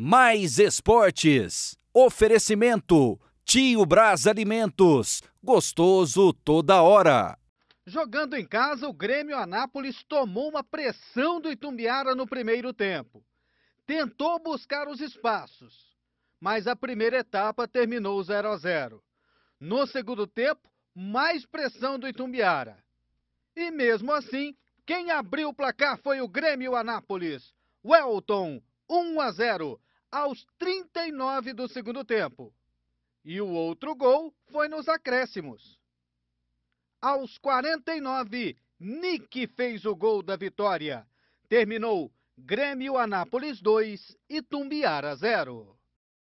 Mais Esportes. Oferecimento. Tio Brás Alimentos. Gostoso toda hora. Jogando em casa, o Grêmio Anápolis tomou uma pressão do Itumbiara no primeiro tempo. Tentou buscar os espaços, mas a primeira etapa terminou 0 a 0. No segundo tempo, mais pressão do Itumbiara. E mesmo assim, quem abriu o placar foi o Grêmio Anápolis. Welton, 1 a 0, aos 39 do segundo tempo. E o outro gol foi nos acréscimos. Aos 49, Nick fez o gol da vitória. Terminou Grêmio Anápolis 2 e Tumbiara 0.